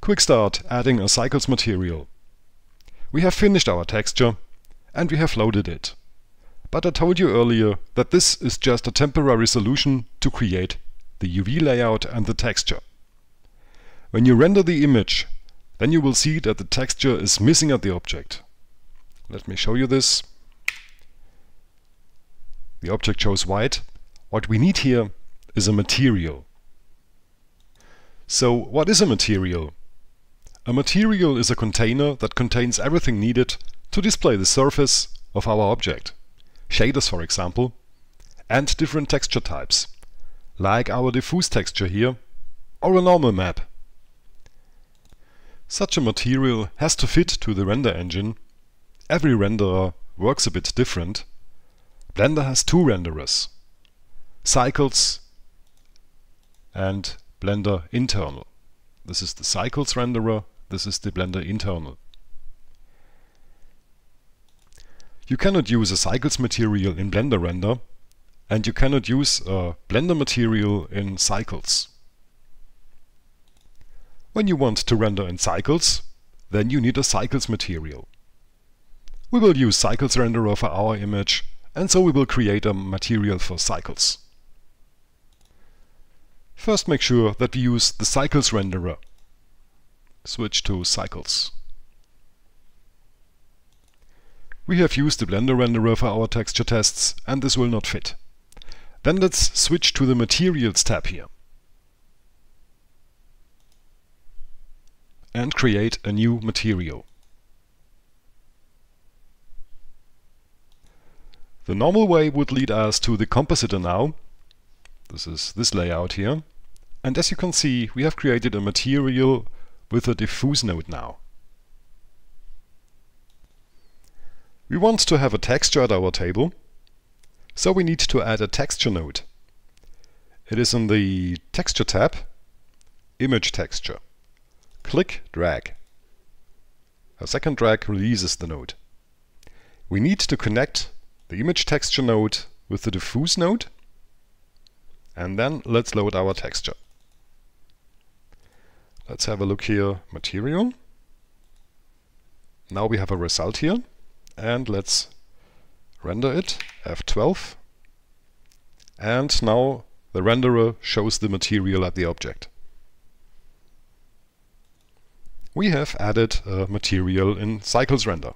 Quick start adding a cycles material. We have finished our texture and we have loaded it. But I told you earlier that this is just a temporary solution to create the UV layout and the texture. When you render the image, then you will see that the texture is missing at the object. Let me show you this. The object shows white. What we need here is a material. So what is a material? A material is a container that contains everything needed to display the surface of our object. Shaders for example, and different texture types, like our diffuse texture here, or a normal map. Such a material has to fit to the render engine. Every renderer works a bit different. Blender has two renderers, Cycles and Blender Internal. This is the Cycles renderer, this is the Blender Internal. You cannot use a Cycles material in Blender Render and you cannot use a Blender material in Cycles. When you want to render in Cycles, then you need a Cycles material. We will use Cycles renderer for our image and so we will create a material for Cycles. First make sure that we use the Cycles renderer. Switch to Cycles. We have used the Blender renderer for our texture tests and this will not fit. Then let's switch to the Materials tab here. And create a new material. The normal way would lead us to the compositor now. This is this layout here. And as you can see, we have created a material with a diffuse node now. We want to have a texture at our table, so we need to add a texture node. It is in the Texture tab, Image Texture. Click, drag. A second drag releases the node. We need to connect the image texture node with the diffuse node, and then let's load our texture. Let's have a look here, material. Now we have a result here, and let's render it, F12. And now the renderer shows the material at the object. We have added a material in Cycles Render.